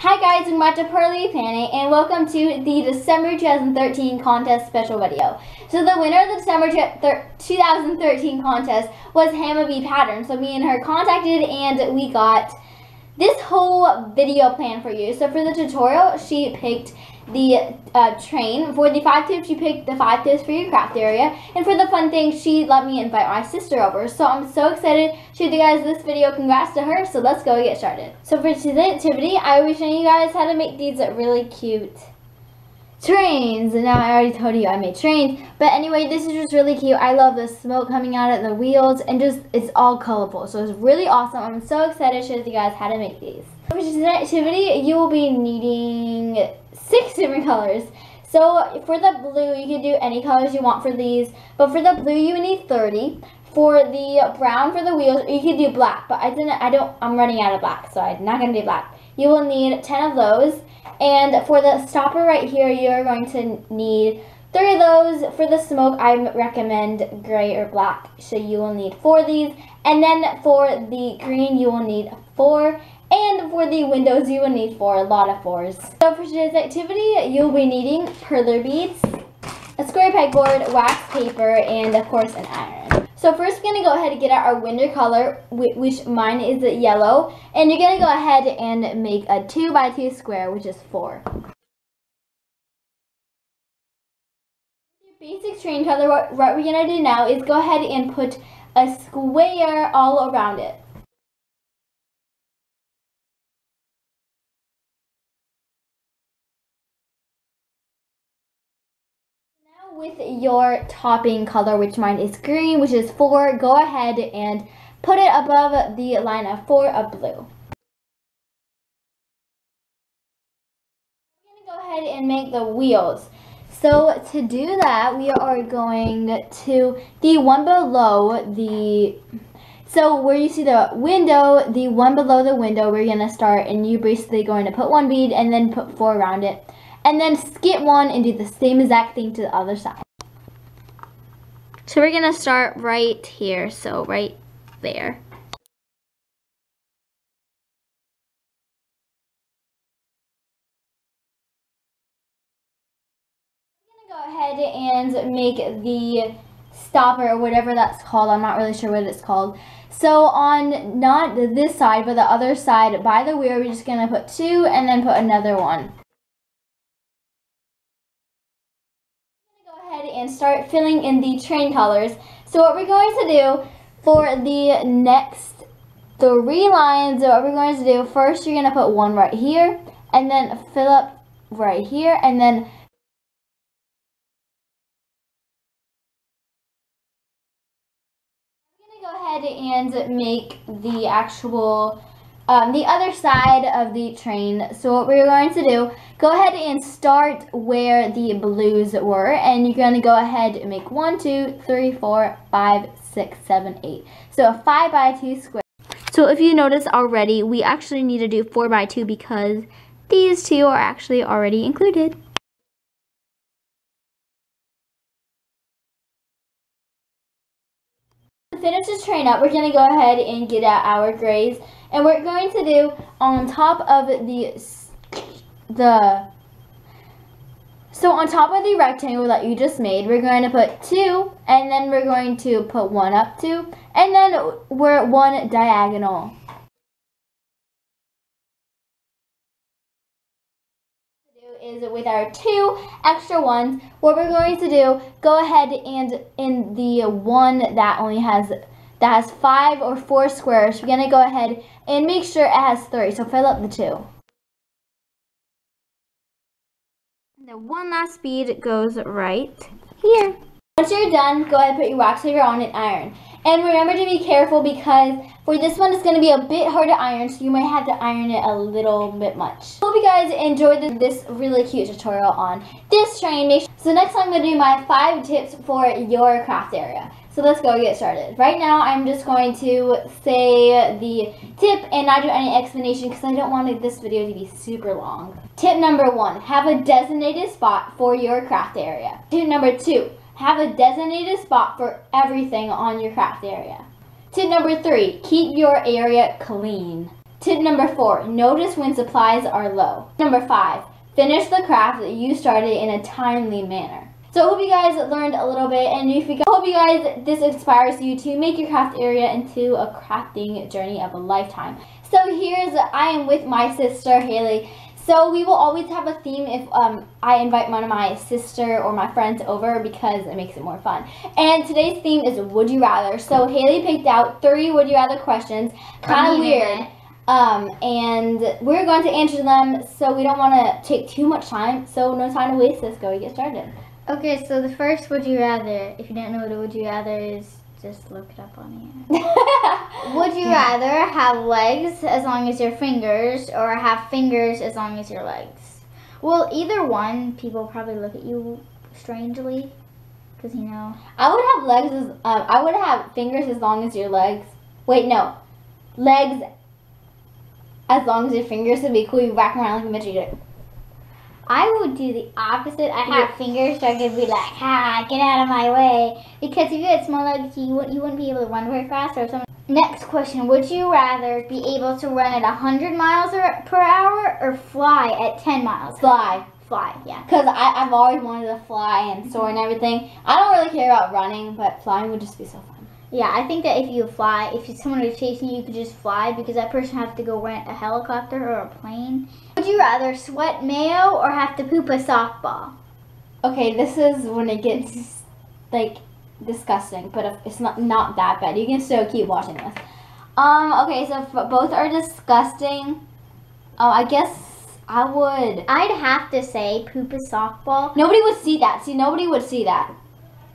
Hi guys, I'm to Pearly and welcome to the December 2013 contest special video. So the winner of the December 2013 contest was Hama Bead Pattern. So me and her contacted and we got this whole video plan for you. So for the tutorial, she picked the uh, train. For the five tips, she picked the five tips for your craft area. And for the fun thing, she let me invite my sister over. So I'm so excited to show you guys this video. Congrats to her. So let's go get started. So for today's activity, I will be showing you guys how to make these really cute trains. And now I already told you I made trains. But anyway, this is just really cute. I love the smoke coming out of the wheels and just it's all colorful. So it's really awesome. I'm so excited to show you guys how to make these. For today's activity, you will be needing six different colors. So for the blue, you can do any colors you want for these. But for the blue, you need 30. For the brown, for the wheels, you can do black. But I didn't, I don't, I'm running out of black. So I'm not going to do black. You will need 10 of those. And for the stopper right here, you're going to need three of those. For the smoke, I recommend gray or black. So you will need four of these. And then for the green, you will need four. And for the windows, you will need four, a lot of fours. So for today's activity, you'll be needing perler beads, a square pegboard, wax paper, and of course an iron. So first we're going to go ahead and get out our window color, which mine is yellow. And you're going to go ahead and make a 2 by 2 square, which is 4. Basic train color, what, what we're going to do now is go ahead and put a square all around it. With your topping color, which mine is green, which is 4, go ahead and put it above the line of 4 of blue. To go ahead and make the wheels. So to do that, we are going to, the one below the, so where you see the window, the one below the window, we're to start and you're basically going to put one bead and then put four around it and then skip one and do the same exact thing to the other side. So we're gonna start right here, so right there. I'm gonna go ahead and make the stopper or whatever that's called. I'm not really sure what it's called. So on not this side, but the other side by the wheel, we're just gonna put two and then put another one. And start filling in the train colors. So what we're going to do for the next three lines, what we're going to do, first you're going to put one right here, and then fill up right here, and then I'm going to go ahead and make the actual um, the other side of the train. So what we're going to do, go ahead and start where the blues were. And you're going to go ahead and make one, two, three, four, five, six, seven, eight. So a 5 by 2 square. So if you notice already, we actually need to do 4 by 2 because these two are actually already included. Finish this train up, we're going to go ahead and get out our grays. And we're going to do on top of the, the, so on top of the rectangle that you just made, we're going to put two, and then we're going to put one up two, and then we're one diagonal. Is with our two extra ones what we're going to do go ahead and in the one that only has that has five or four squares, we're going to go ahead and make sure it has three. So fill up the two. And the one last bead goes right here. Once you're done, go ahead and put your wax paper on and iron. And remember to be careful because for this one, it's going to be a bit hard to iron, so you might have to iron it a little bit much. Hope you guys enjoyed this really cute tutorial on this train. So next time I'm going to do my five tips for your craft area. So let's go get started. Right now, I'm just going to say the tip and not do any explanation because I don't want this video to be super long. Tip number one, have a designated spot for your craft area. Tip number two, have a designated spot for everything on your craft area. Tip number three, keep your area clean. Tip number four, notice when supplies are low. Number five, finish the craft that you started in a timely manner. So I hope you guys learned a little bit and if you guys, hope you guys this inspires you to make your craft area into a crafting journey of a lifetime. So here's I am with my sister Haley. So we will always have a theme if um, I invite one of my sister or my friends over because it makes it more fun. And today's theme is Would You Rather. So Haley picked out three Would You Rather questions. Kind of weird. Um, and we're going to answer them so we don't want to take too much time. So no time to waste. Let's go and get started. Okay, so the first would you rather, if you don't know what a would you rather is, just look it up on here. would you rather have legs as long as your fingers or have fingers as long as your legs? Well, either one, people probably look at you strangely because you know. I would have legs as um, I would have fingers as long as your legs. Wait, no, legs as long as your fingers would be cool. You whack around like a midget. I would do the opposite. I have fingers, so I could be like, "Ha, get out of my way!" Because if you had small legs, you wouldn't you wouldn't be able to run very fast. Or something. Next question: Would you rather be able to run at hundred miles per hour or fly at ten miles? Fly. Fly, yeah. Because I've always wanted to fly and soar and everything. I don't really care about running, but flying would just be so fun. Yeah, I think that if you fly, if someone was chasing you, you could just fly because that person has to go rent a helicopter or a plane. You rather sweat mayo or have to poop a softball? Okay, this is when it gets like disgusting, but it's not not that bad. You can still keep watching this. Um. Okay, so both are disgusting. Oh, I guess I would. I'd have to say poop a softball. Nobody would see that. See, nobody would see that.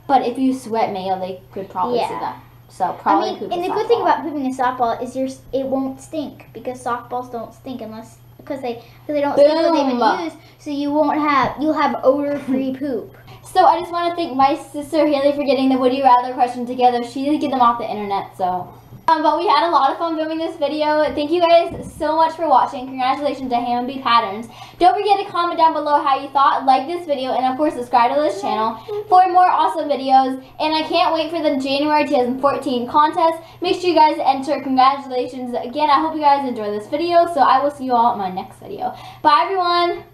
But if you sweat mayo, they could probably yeah. see that. So probably. I mean, and the good thing about pooping a softball is your it won't stink because softballs don't stink unless because they because they don't stink when they've been used. So you won't have you'll have odor free poop. So I just want to thank my sister Haley for getting the Would You Rather question together. She did get them off the internet, so um, but we had a lot of fun filming this video. Thank you guys so much for watching. Congratulations to Hama Bead Patterns. Don't forget to comment down below how you thought, like this video, and of course subscribe to this channel for more awesome videos. And I can't wait for the January 2014 contest. Make sure you guys enter. Congratulations again. I hope you guys enjoy this video. So I will see you all in my next video. Bye everyone.